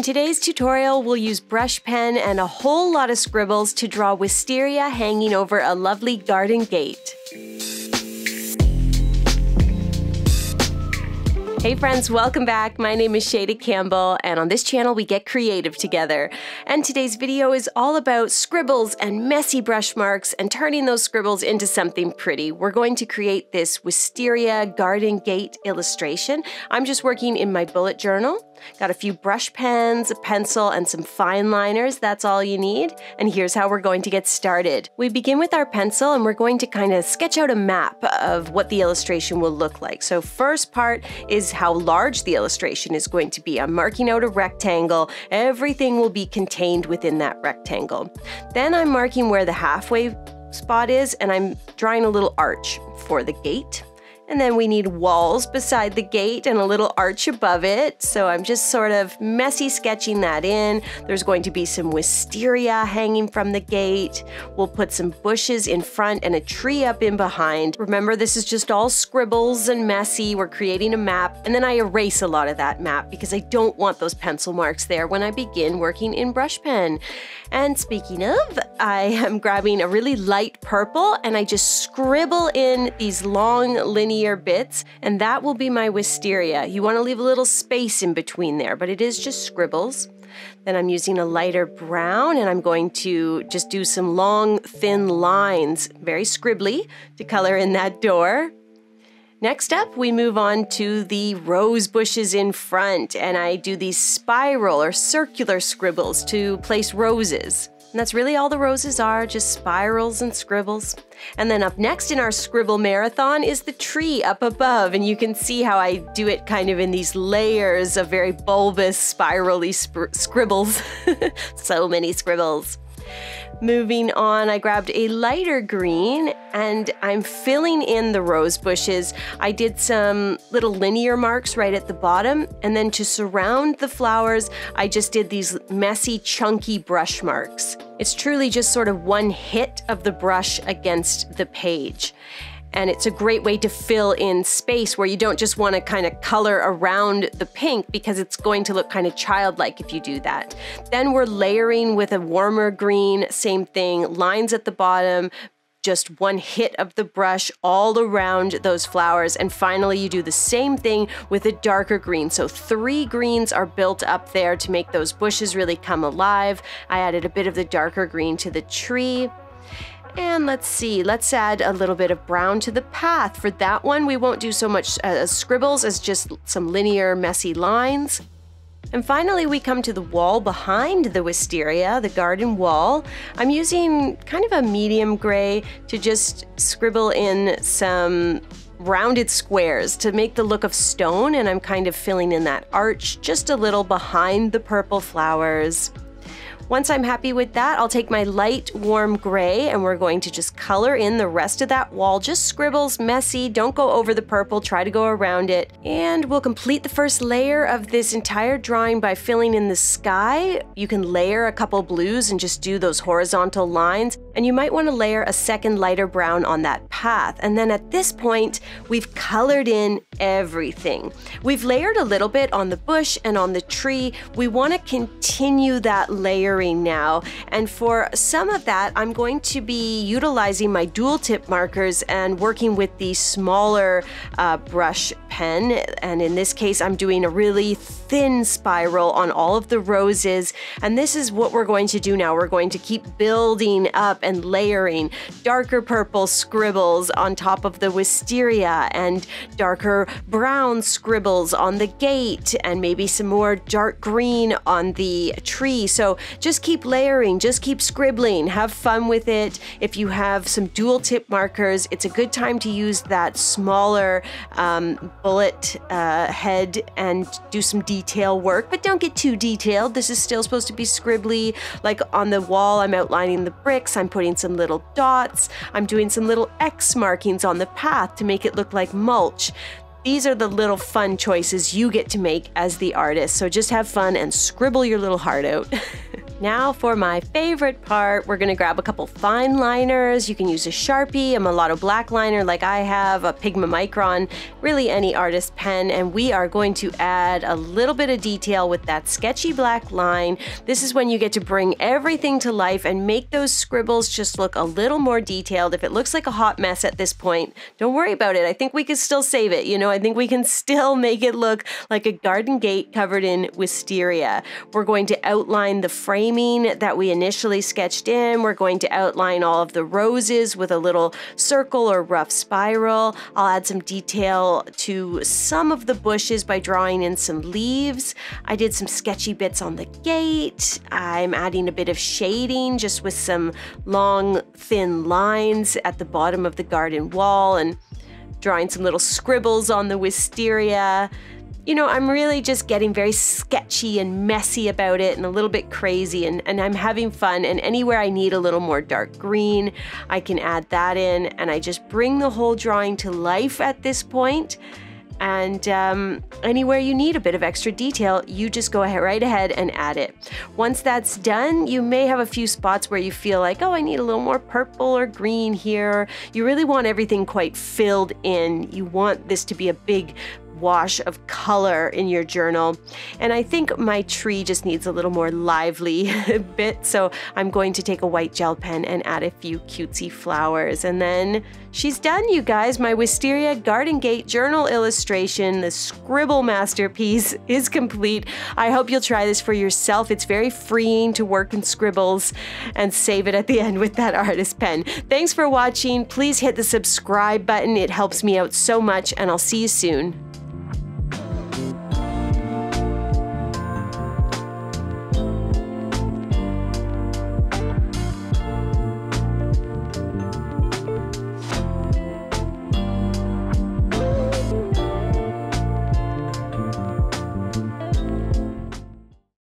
In today's tutorial, we'll use brush pen and a whole lot of scribbles to draw wisteria hanging over a lovely garden gate. Hey friends, welcome back. My name is Shayda Campbell, and on this channel we get creative together. And today's video is all about scribbles and messy brush marks and turning those scribbles into something pretty. We're going to create this wisteria garden gate illustration. I'm just working in my bullet journal. Got a few brush pens, a pencil, and some fine liners. That's all you need. And here's how we're going to get started. We begin with our pencil and we're going to kind of sketch out a map of what the illustration will look like. So first part is how large the illustration is going to be. I'm marking out a rectangle. Everything will be contained within that rectangle. Then I'm marking where the halfway spot is and I'm drawing a little arch for the gate. And then we need walls beside the gate and a little arch above it. So I'm just sort of messy sketching that in. There's going to be some wisteria hanging from the gate. We'll put some bushes in front and a tree up in behind. Remember, this is just all scribbles and messy. We're creating a map. And then I erase a lot of that map because I don't want those pencil marks there when I begin working in brush pen. And speaking of, I am grabbing a really light purple and I just scribble in these long linear bits, and that will be my wisteria. You want to leave a little space in between there, but it is just scribbles. Then I'm using a lighter brown and I'm going to just do some long, thin lines, very scribbly, to color in that door. Next up, we move on to the rose bushes in front, and I do these spiral or circular scribbles to place roses. And that's really all the roses are, just spirals and scribbles. And then up next in our scribble marathon is the tree up above, and you can see how I do it kind of in these layers of very bulbous, spirally scribbles. so many scribbles. Moving on, I grabbed a lighter green and I'm filling in the rose bushes. I did some little linear marks right at the bottom, and then to surround the flowers, I just did these messy, chunky brush marks. It's truly just sort of one hit of the brush against the page. And it's a great way to fill in space where you don't just want to kind of color around the pink because it's going to look kind of childlike if you do that. Then we're layering with a warmer green, same thing, lines at the bottom, just one hit of the brush all around those flowers. And finally, you do the same thing with a darker green. So three greens are built up there to make those bushes really come alive. I added a bit of the darker green to the tree. And let's see, let's add a little bit of brown to the path. For that one, we won't do so much uh, scribbles as just some linear, messy lines. And finally, we come to the wall behind the wisteria, the garden wall. I'm using kind of a medium gray to just scribble in some rounded squares to make the look of stone, and I'm kind of filling in that arch just a little behind the purple flowers. Once I'm happy with that, I'll take my light warm gray and we're going to just color in the rest of that wall. Just scribbles, messy, don't go over the purple, try to go around it. And we'll complete the first layer of this entire drawing by filling in the sky. You can layer a couple blues and just do those horizontal lines. And you might want to layer a second lighter brown on that path. And then at this point, we've colored in everything. We've layered a little bit on the bush and on the tree. We want to continue that layering now. And for some of that, I'm going to be utilizing my dual tip markers and working with the smaller uh, brush pen. And in this case, I'm doing a really thin spiral on all of the roses. And this is what we're going to do now. We're going to keep building up and layering darker purple scribbles on top of the wisteria and darker brown scribbles on the gate and maybe some more dark green on the tree. So just keep layering, just keep scribbling, have fun with it. If you have some dual tip markers, it's a good time to use that smaller um, bullet uh, head and do some detail work, but don't get too detailed. This is still supposed to be scribbly. Like on the wall, I'm outlining the bricks, I'm putting some little dots, I'm doing some little X markings on the path to make it look like mulch. These are the little fun choices you get to make as the artist. So just have fun and scribble your little heart out. Now for my favorite part, we're gonna grab a couple fine liners. You can use a Sharpie, a Molotow black liner like I have, a Pigma Micron, really any artist pen, and we are going to add a little bit of detail with that sketchy black line. This is when you get to bring everything to life and make those scribbles just look a little more detailed. If it looks like a hot mess at this point, don't worry about it. I think we can still save it. You know, I think we can still make it look like a garden gate covered in wisteria. We're going to outline the frame that we initially sketched in. We're going to outline all of the roses with a little circle or rough spiral. I'll add some detail to some of the bushes by drawing in some leaves. I did some sketchy bits on the gate. I'm adding a bit of shading just with some long, thin lines at the bottom of the garden wall and drawing some little scribbles on the wisteria you know, I'm really just getting very sketchy and messy about it and a little bit crazy, and, and I'm having fun. And anywhere I need a little more dark green, I can add that in, and I just bring the whole drawing to life at this point. And um, anywhere you need a bit of extra detail, you just go ahead, right ahead and add it. Once that's done, you may have a few spots where you feel like, oh, I need a little more purple or green here. You really want everything quite filled in. You want this to be a big wash of color in your journal. And I think my tree just needs a little more lively bit, so I'm going to take a white gel pen and add a few cutesy flowers. And then she's done, you guys. My Wisteria Garden Gate journal illustration, the scribble masterpiece, is complete. I hope you'll try this for yourself. It's very freeing to work in scribbles and save it at the end with that artist pen. Thanks for watching. Please hit the subscribe button. It helps me out so much, and I'll see you soon.